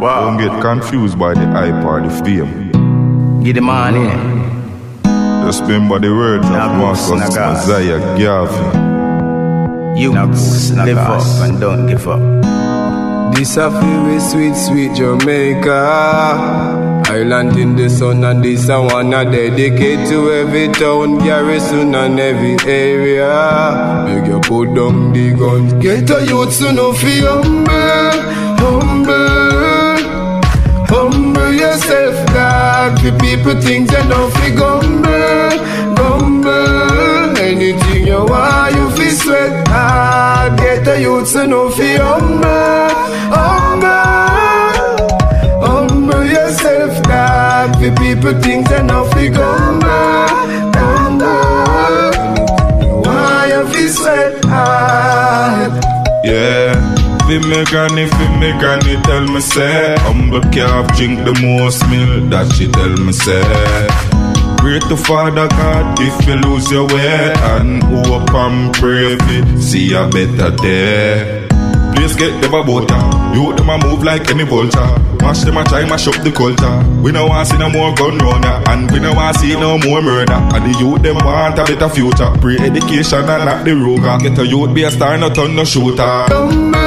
Wow. Don't get confused by the hype or the fame. Get the money. Just remember the words of Nah, Marcus goose, nah, gas. Mosiah Garvey. You live up and don't give up. This a feel with sweet, sweet Jamaica. Island in the sun and this I wanna dedicate to every town, garrison and every area. Make you put down the guns. Get a youth to know fi The people think they know fi gumble, gumble. Anything you want, you fi sweat hard. Get a youth to know fi humble, humble. Humble yourself, God. The people think they know fi gumble, Fi me granny, fi me granny tell me say. Humble calf drink the most milk that she tell me say. Pray to Father God if you lose your way And hope and pray fi see a better day. Please get them about ya You them a move like any vulture. Mash them a try mash up the culture. We no want see no more gun ya And we no want see no more murder. And the youth them want a better future. Pre education and not the roger Get a youth be a star not on no shooter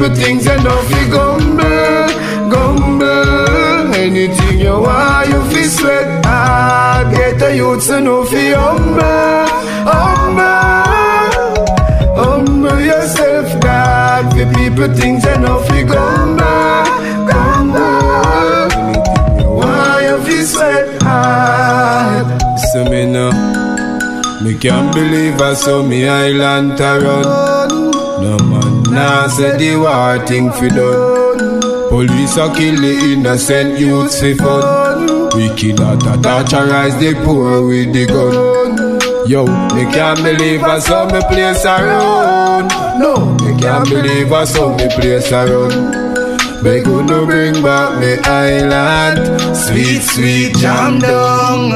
People think they know fi gumble, gumble. Anything you want, you fi sweat hard. Get a youth to know fi humble, humble, humble yourself, God. The people think they know fi gumble, gumble. Why you want, you fi sweat hard? So me know. Me can't believe I saw me island to run. No man nah say the war thing fi done. Police a kill the innocent youths fi fun. Wicked out a torturize the poor with the gun. Yo, me can't believe I saw me place around. No, me can't believe I saw me place around. You no bring back me island. Sweet, sweet jam down.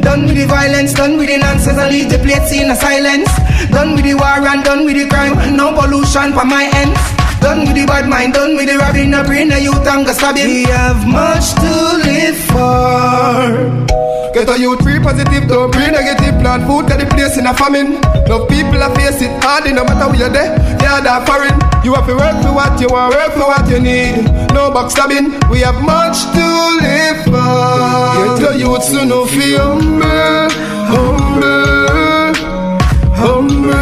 Done with the violence, done with the nonsense, and leave the place in a silence. Done with the war and done with the crime, no pollution for my ends. Done with the bad mind, done with the robbing, no brain, no youth and go stabbing. We have much to live for. Get a youth free positive, don't bring negative plant food to the place in a famine. Love people are face it hard, no matter where you're there, yeah, that foreign. You have to work for what you want, work for what you need. No backstabbing, we have much to live for. Get a youth to no feel humble,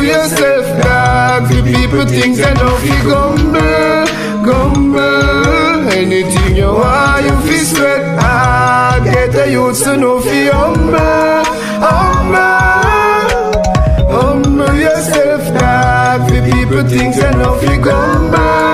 yourself, back, The people think that don't feel gumble, gumble. Anything you want, you feel sweat hard. Get a youth to know feel humble, humble. Humble yourself, back, The people think that don't feel gumble.